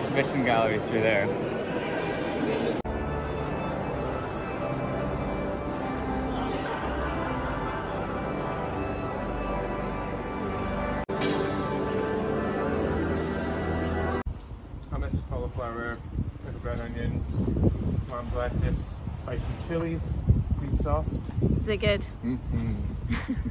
exhibition gallery through there. hummus, cauliflower, pickled red onion, lamb's lettuce, spicy chilies, green sauce. Is it good? Mm-hmm. Every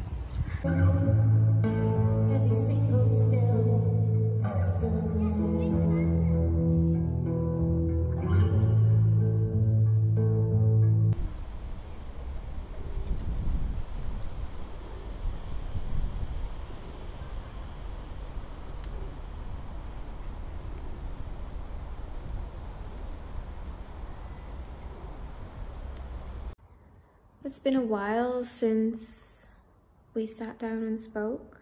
It's been a while since we sat down and spoke.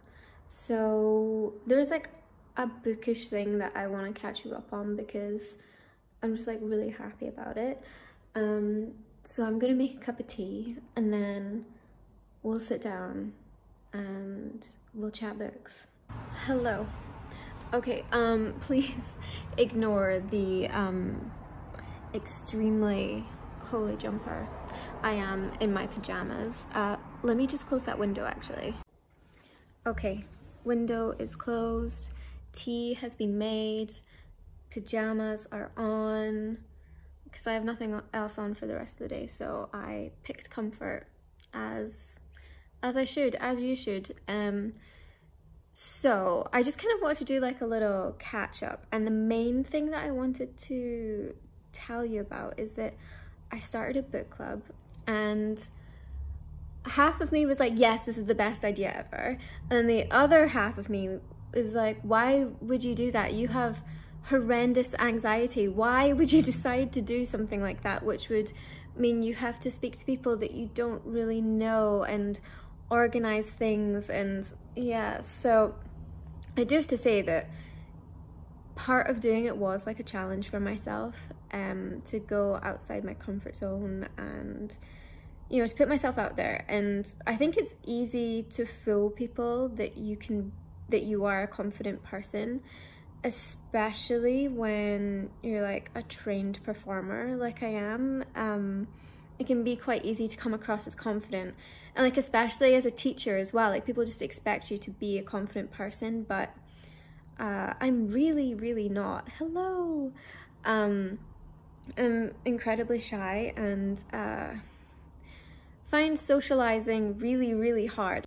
So there's like a bookish thing that I want to catch you up on because I'm just like really happy about it. Um, so I'm gonna make a cup of tea and then we'll sit down and we'll chat books. Hello. Okay, um, please ignore the um, extremely holy jumper. I am in my pajamas. Uh, let me just close that window actually. Okay, window is closed. Tea has been made. Pajamas are on because I have nothing else on for the rest of the day. So I picked comfort as as I should, as you should. Um, so I just kind of wanted to do like a little catch up. And the main thing that I wanted to tell you about is that I started a book club and half of me was like, yes, this is the best idea ever. And the other half of me is like, why would you do that? You have horrendous anxiety. Why would you decide to do something like that, which would mean you have to speak to people that you don't really know and organize things and yeah, so I do have to say that part of doing it was like a challenge for myself um to go outside my comfort zone and you know to put myself out there and i think it's easy to fool people that you can that you are a confident person especially when you're like a trained performer like i am um it can be quite easy to come across as confident and like especially as a teacher as well like people just expect you to be a confident person but uh, I'm really, really not. Hello. Um, I'm incredibly shy and uh, find socializing really, really hard.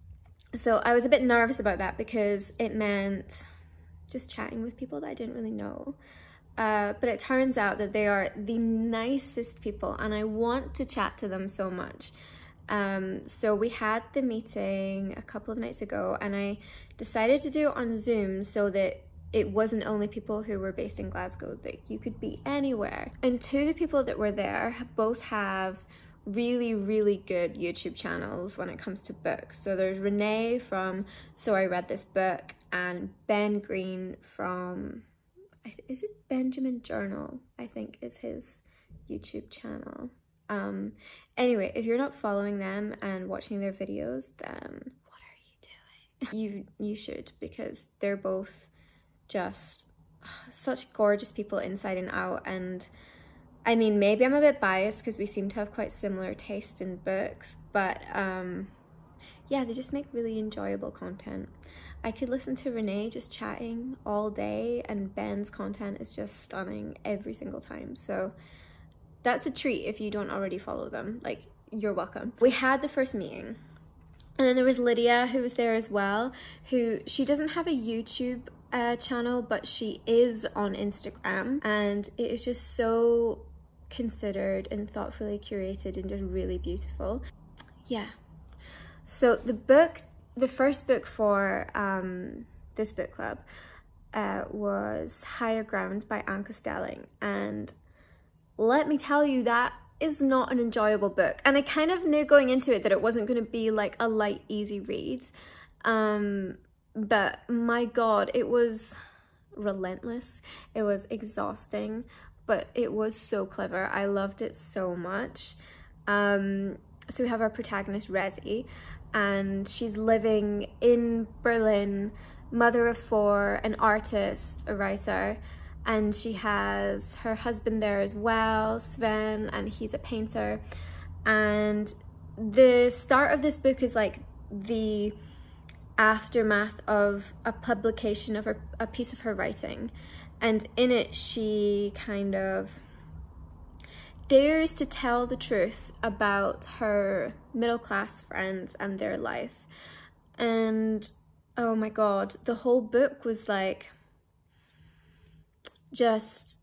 So I was a bit nervous about that because it meant just chatting with people that I didn't really know. Uh, but it turns out that they are the nicest people and I want to chat to them so much. Um, so we had the meeting a couple of nights ago and I decided to do it on Zoom so that it wasn't only people who were based in Glasgow, that you could be anywhere. And two of the people that were there both have really, really good YouTube channels when it comes to books. So there's Renee from So I Read This Book and Ben Green from, is it Benjamin Journal? I think is his YouTube channel. Um, anyway, if you're not following them and watching their videos, then what are you doing? You, you should because they're both just such gorgeous people inside and out. And I mean maybe I'm a bit biased because we seem to have quite similar taste in books but um yeah they just make really enjoyable content. I could listen to Renee just chatting all day and Ben's content is just stunning every single time. So that's a treat if you don't already follow them. Like you're welcome. We had the first meeting and then there was Lydia who was there as well who she doesn't have a YouTube uh, channel, but she is on Instagram and it is just so considered and thoughtfully curated and just really beautiful. Yeah. So the book, the first book for um, this book club uh, was Higher Ground by Anke Stelling and let me tell you that is not an enjoyable book and I kind of knew going into it that it wasn't going to be like a light easy read um but my god it was relentless. It was exhausting but it was so clever. I loved it so much. Um so we have our protagonist Resi and she's living in Berlin mother of four an artist a writer and she has her husband there as well, Sven, and he's a painter. And the start of this book is like the aftermath of a publication of her, a piece of her writing. And in it, she kind of dares to tell the truth about her middle class friends and their life. And oh my god, the whole book was like just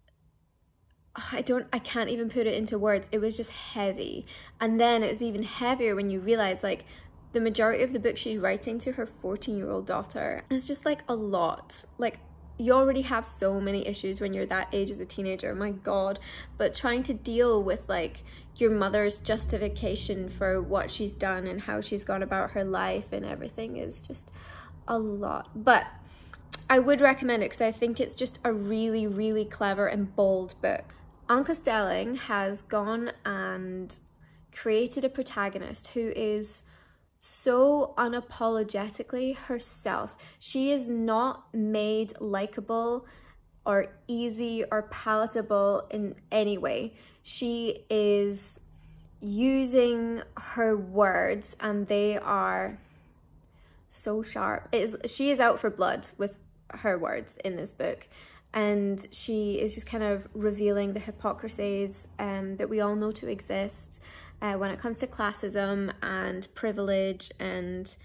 I don't I can't even put it into words. It was just heavy. And then it was even heavier when you realize like the majority of the book she's writing to her 14-year-old daughter. It's just like a lot. Like you already have so many issues when you're that age as a teenager, my god. But trying to deal with like your mother's justification for what she's done and how she's gone about her life and everything is just a lot. But I would recommend it because I think it's just a really, really clever and bold book. Anke Stelling has gone and created a protagonist who is so unapologetically herself. She is not made likable or easy or palatable in any way. She is using her words and they are so sharp. It is, she is out for blood with her words in this book and she is just kind of revealing the hypocrisies um, that we all know to exist uh, when it comes to classism and privilege and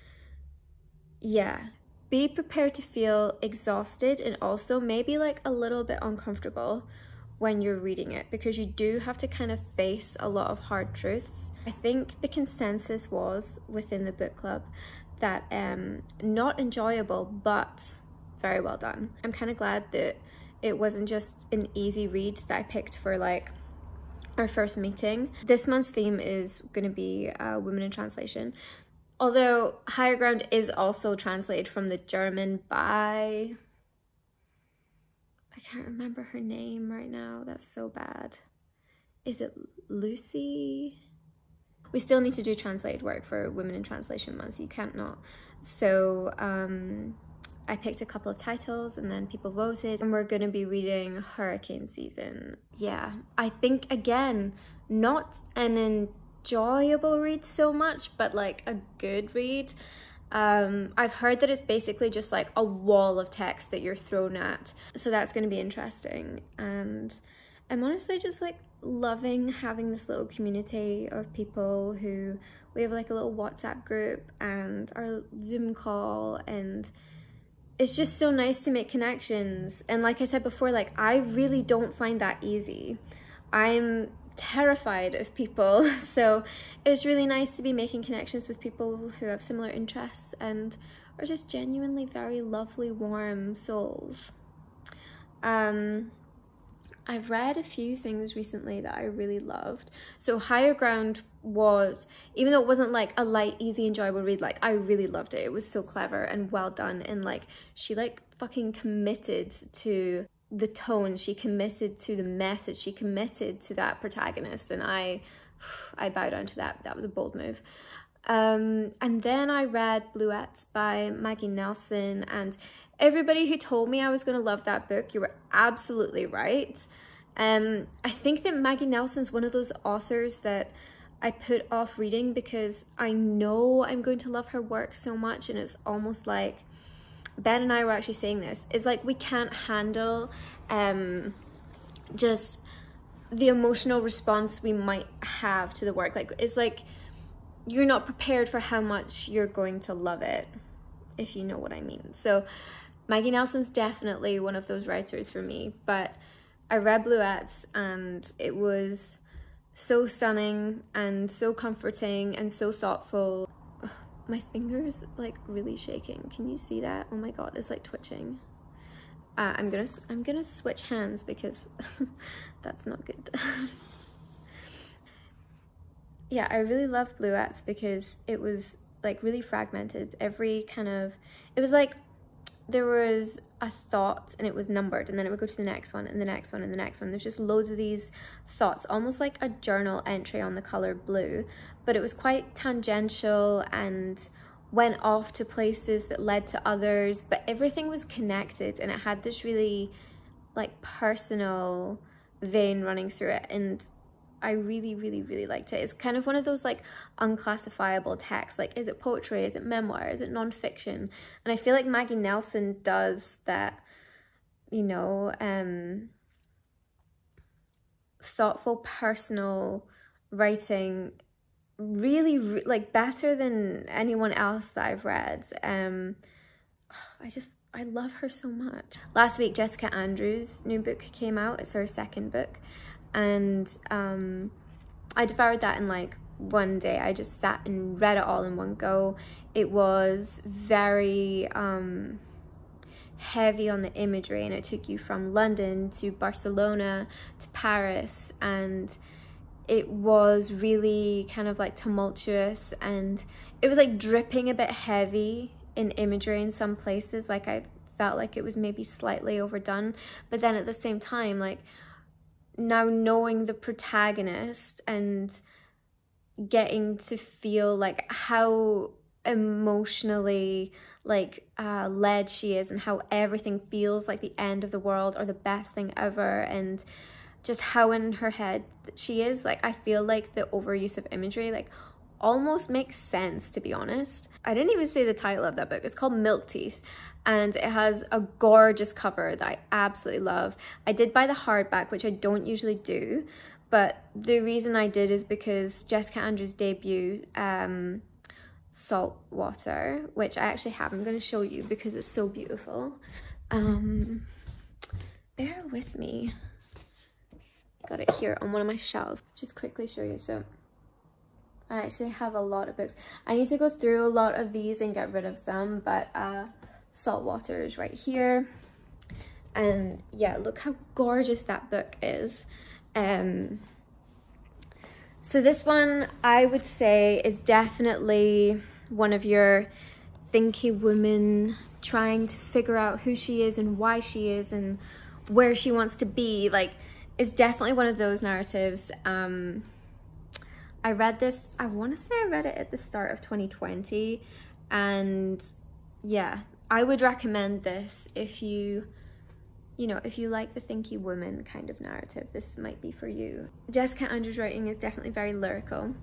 yeah be prepared to feel exhausted and also maybe like a little bit uncomfortable when you're reading it because you do have to kind of face a lot of hard truths. I think the consensus was within the book club that um not enjoyable but very well done. I'm kind of glad that it wasn't just an easy read that I picked for like our first meeting. This month's theme is going to be uh, Women in Translation. Although Higher Ground is also translated from the German by... I can't remember her name right now. That's so bad. Is it Lucy? We still need to do translated work for Women in Translation Month. You can't not. So, um, I picked a couple of titles and then people voted and we're going to be reading Hurricane Season. Yeah, I think again, not an enjoyable read so much, but like a good read. Um, I've heard that it's basically just like a wall of text that you're thrown at. So that's going to be interesting. And I'm honestly just like loving having this little community of people who we have like a little WhatsApp group and our Zoom call and it's just so nice to make connections. And like I said before, like I really don't find that easy. I'm terrified of people. So it's really nice to be making connections with people who have similar interests and are just genuinely very lovely, warm souls. Um, I've read a few things recently that I really loved. So Higher Ground was, even though it wasn't like a light, easy, enjoyable read, like I really loved it. It was so clever and well done. And like, she like fucking committed to the tone. She committed to the message. She committed to that protagonist. And I, I bow down to that. That was a bold move. Um, and then I read Bluets by Maggie Nelson and everybody who told me I was going to love that book, you were absolutely right. Um, I think that Maggie Nelson's one of those authors that I put off reading because I know I'm going to love her work so much and it's almost like Ben and I were actually saying this is like we can't handle um just the emotional response we might have to the work like it's like you're not prepared for how much you're going to love it if you know what I mean so Maggie Nelson's definitely one of those writers for me, but I read Bluets and it was so stunning and so comforting and so thoughtful. Ugh, my fingers like really shaking. Can you see that? Oh my god, it's like twitching. Uh, I'm gonna I'm gonna switch hands because that's not good. yeah, I really love Bluets because it was like really fragmented. Every kind of it was like there was a thought and it was numbered and then it would go to the next one and the next one and the next one. There's just loads of these thoughts, almost like a journal entry on the color blue, but it was quite tangential and went off to places that led to others, but everything was connected and it had this really like personal vein running through it and I really, really, really liked it. It's kind of one of those like unclassifiable texts. Like, is it poetry? Is it memoir? Is it nonfiction? And I feel like Maggie Nelson does that, you know, um, thoughtful, personal writing really, re like better than anyone else that I've read. Um, I just, I love her so much. Last week, Jessica Andrews' new book came out. It's her second book and um, I devoured that in like one day. I just sat and read it all in one go. It was very um, heavy on the imagery and it took you from London to Barcelona to Paris and it was really kind of like tumultuous and it was like dripping a bit heavy in imagery in some places like I felt like it was maybe slightly overdone but then at the same time like now knowing the protagonist and getting to feel like how emotionally like uh, led she is and how everything feels like the end of the world or the best thing ever and just how in her head she is like i feel like the overuse of imagery like almost makes sense to be honest. I didn't even say the title of that book. It's called milk teeth and it has a gorgeous cover that I absolutely love. I did buy the hardback, which I don't usually do, but the reason I did is because Jessica Andrews' debut, um, Salt Water, which I actually have, I'm going to show you because it's so beautiful. Um, bear with me. Got it here on one of my shelves. Just quickly show you. So I actually have a lot of books. I need to go through a lot of these and get rid of some, but uh, salt water is right here. And yeah look how gorgeous that book is. Um so this one i would say is definitely one of your thinky women trying to figure out who she is and why she is and where she wants to be. Like is definitely one of those narratives. Um i read this i want to say i read it at the start of 2020 and yeah I would recommend this if you, you know, if you like the thinky woman kind of narrative, this might be for you. Jessica Andrews' writing is definitely very lyrical,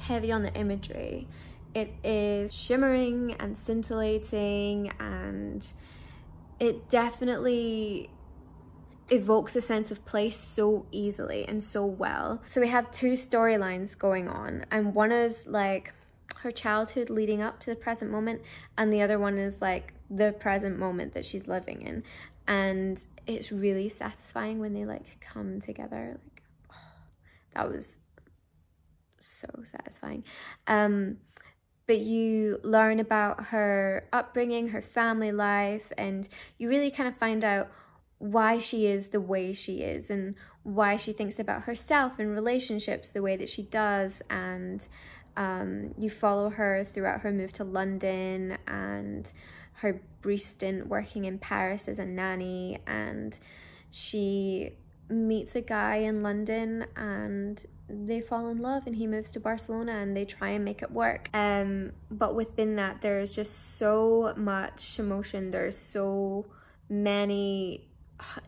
heavy on the imagery. It is shimmering and scintillating and it definitely evokes a sense of place so easily and so well. So we have two storylines going on and one is like her childhood leading up to the present moment and the other one is like the present moment that she's living in. And it's really satisfying when they like come together like oh, that was so satisfying. Um but you learn about her upbringing her family life and you really kind of find out why she is the way she is and why she thinks about herself and relationships the way that she does and um, you follow her throughout her move to London and her brief stint working in Paris as a nanny and she meets a guy in London and they fall in love and he moves to Barcelona and they try and make it work. Um, but within that, there's just so much emotion. There's so many,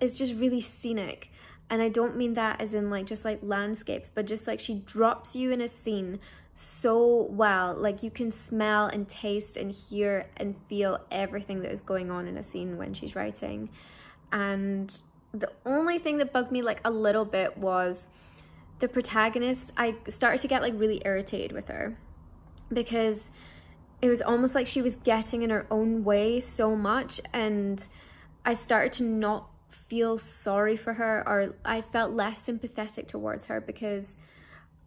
it's just really scenic. And I don't mean that as in like just like landscapes, but just like she drops you in a scene so well. Like you can smell and taste and hear and feel everything that is going on in a scene when she's writing. And the only thing that bugged me like a little bit was the protagonist. I started to get like really irritated with her because it was almost like she was getting in her own way so much and I started to not feel sorry for her or I felt less sympathetic towards her because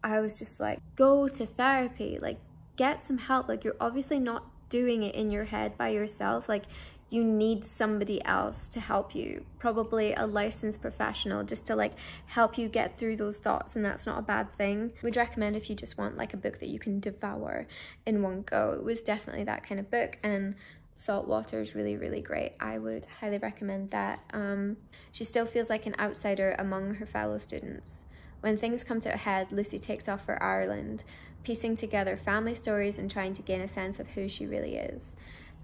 I was just like, go to therapy, like get some help. Like you're obviously not doing it in your head by yourself. Like you need somebody else to help you, probably a licensed professional just to like help you get through those thoughts and that's not a bad thing. We'd recommend if you just want like a book that you can devour in one go. It was definitely that kind of book and Salt Water is really, really great. I would highly recommend that. Um, she still feels like an outsider among her fellow students. When things come to a head, Lucy takes off for Ireland, piecing together family stories and trying to gain a sense of who she really is.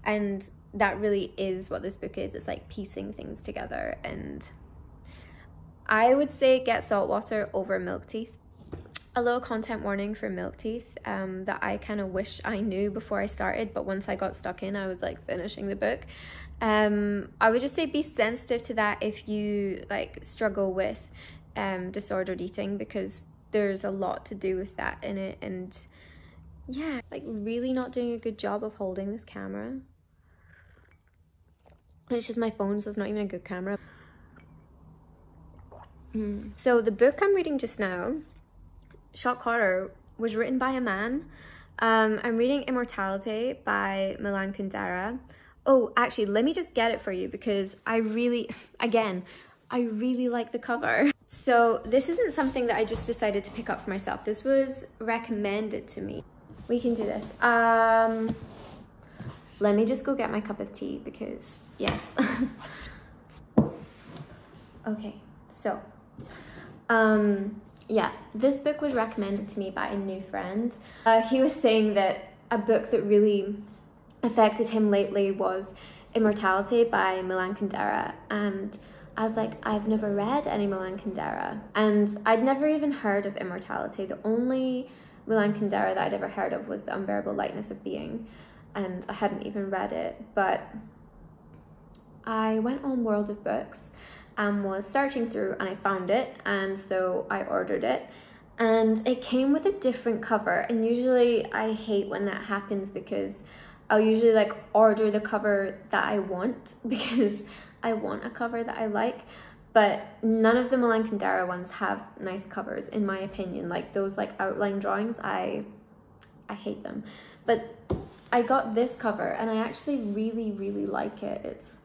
And that really is what this book is. It's like piecing things together. And I would say get salt water over milk teeth. A little content warning for milk teeth um, that I kind of wish I knew before I started, but once I got stuck in, I was like finishing the book. Um, I would just say be sensitive to that if you like struggle with um, disordered eating because there's a lot to do with that in it. And yeah like really not doing a good job of holding this camera. It's just my phone so it's not even a good camera. Mm. so the book i'm reading just now shock horror was written by a man. Um, i'm reading immortality by milan kundera. Oh actually let me just get it for you because i really again i really like the cover so this isn't something that I just decided to pick up for myself. This was recommended to me. We can do this. Um, let me just go get my cup of tea because yes. okay, so um, yeah, this book was recommended to me by a new friend. Uh, he was saying that a book that really affected him lately was Immortality by Milan Kundera and I was like, I've never read any Milan Kundera. And I'd never even heard of Immortality. The only Milan Kundera that I'd ever heard of was The Unbearable Lightness of Being. And I hadn't even read it. But I went on World of Books and was searching through and I found it. And so I ordered it. And it came with a different cover. And usually I hate when that happens because I'll usually like order the cover that I want because I want a cover that I like, but none of the Milan Kundera ones have nice covers in my opinion. Like those like outline drawings, I I hate them. But I got this cover and I actually really really like it. It's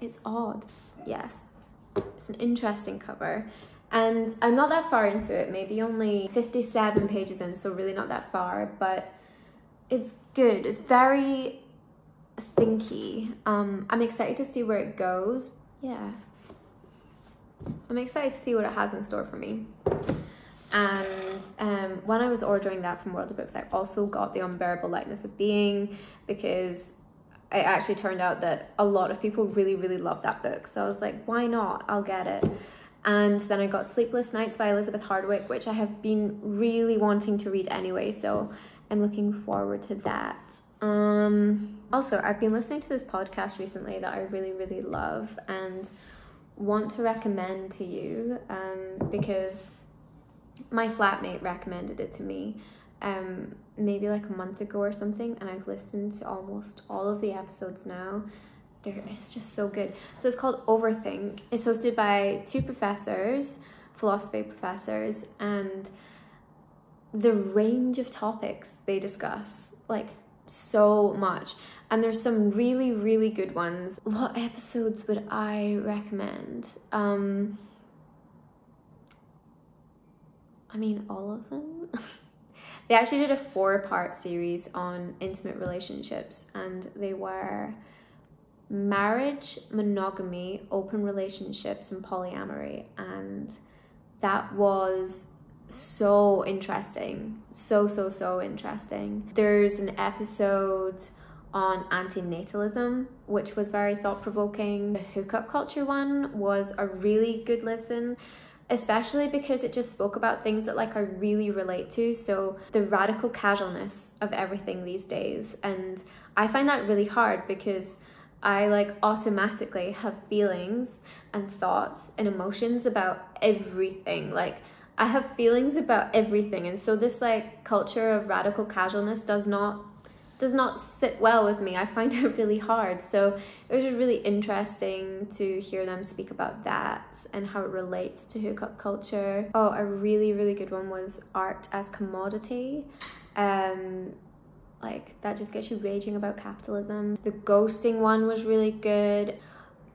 it's odd. Yes. It's an interesting cover. And I'm not that far into it, maybe only 57 pages in, so really not that far, but it's good. It's very thinky. Um, I'm excited to see where it goes. Yeah. I'm excited to see what it has in store for me. And um, when I was ordering that from World of Books, I also got The Unbearable Lightness of Being because it actually turned out that a lot of people really, really love that book. So I was like, why not? I'll get it. And then I got Sleepless Nights by Elizabeth Hardwick, which I have been really wanting to read anyway. So I'm looking forward to that. Um, also, I've been listening to this podcast recently that I really, really love and want to recommend to you um, because my flatmate recommended it to me um, maybe like a month ago or something, and I've listened to almost all of the episodes now. There, it's just so good. So it's called Overthink. It's hosted by two professors, philosophy professors, and the range of topics they discuss, like so much. And there's some really, really good ones. What episodes would I recommend? Um, I mean, all of them. they actually did a four part series on intimate relationships, and they were marriage, monogamy, open relationships, and polyamory. And that was so interesting. So, so, so interesting. There's an episode on antinatalism, which was very thought provoking. The hookup culture one was a really good listen, especially because it just spoke about things that like I really relate to. So the radical casualness of everything these days. And I find that really hard because I like automatically have feelings and thoughts and emotions about everything. Like I have feelings about everything and so this like culture of radical casualness does not does not sit well with me. I find it really hard. So it was just really interesting to hear them speak about that and how it relates to hookup culture. Oh, a really, really good one was art as commodity. Um, like that just gets you raging about capitalism. The ghosting one was really good.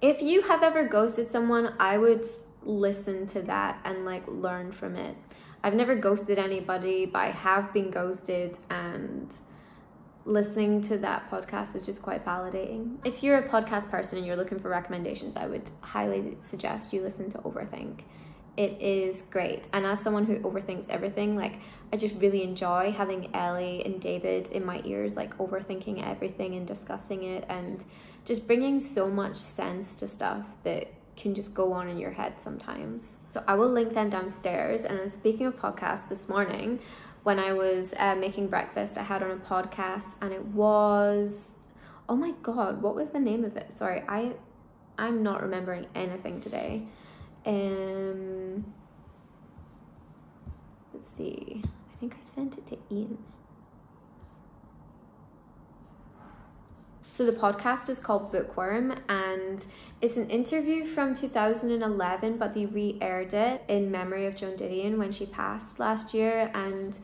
If you have ever ghosted someone, I would listen to that and like learn from it. I've never ghosted anybody, but I have been ghosted and listening to that podcast was just quite validating. If you're a podcast person and you're looking for recommendations, I would highly suggest you listen to Overthink. it is great. And as someone who overthinks everything, like I just really enjoy having Ellie and David in my ears, like overthinking everything and discussing it and just bringing so much sense to stuff that can just go on in your head sometimes. So I will link them downstairs. And then speaking of podcasts, this morning when I was uh, making breakfast, I had on a podcast and it was, oh my God, what was the name of it? Sorry, I, I'm not remembering anything today. Um, let's see. I think I sent it to Ian. So the podcast is called Bookworm and it's an interview from 2011, but they re-aired it in memory of Joan Didion when she passed last year and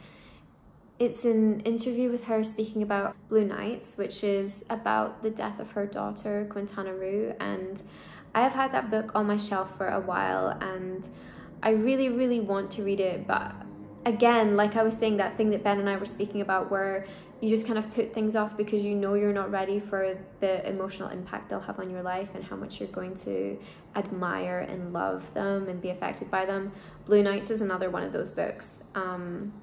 it's an interview with her speaking about Blue Nights, which is about the death of her daughter, Quintana Roo. And I have had that book on my shelf for a while and I really, really want to read it. But again, like I was saying, that thing that Ben and I were speaking about where you just kind of put things off because you know you're not ready for the emotional impact they'll have on your life and how much you're going to admire and love them and be affected by them. Blue Nights is another one of those books. Um,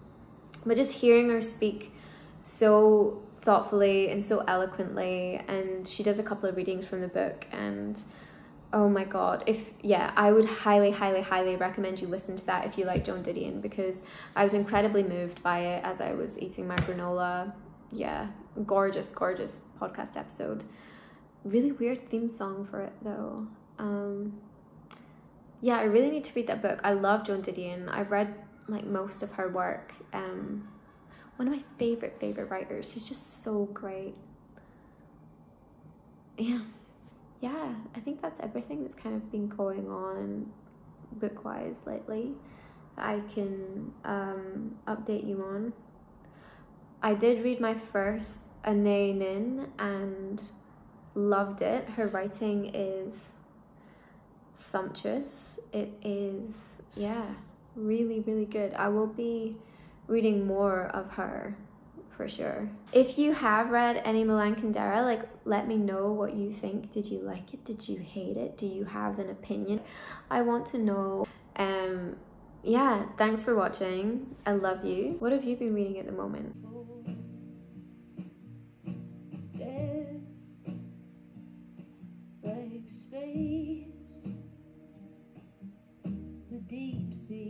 but just hearing her speak so thoughtfully and so eloquently and she does a couple of readings from the book and oh my god. If yeah i would highly highly highly recommend you listen to that if you like joan didion because i was incredibly moved by it as i was eating my granola. Yeah gorgeous gorgeous podcast episode. Really weird theme song for it though. Um yeah i really need to read that book. I love joan didion. I've read like most of her work. Um one of my favorite favorite writers. She's just so great. Yeah yeah, I think that's everything that's kind of been going on book wise lately I can um, update you on. I did read my first Nin and loved it. Her writing is sumptuous. It is, yeah, really, really good. I will be reading more of her for sure. If you have read any Milan Kundera, like let me know what you think. Did you like it? Did you hate it? Do you have an opinion? I want to know. Um, yeah, thanks for watching. I love you. What have you been reading at the moment? Deep sea.